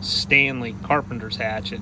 Stanley Carpenter's hatchet.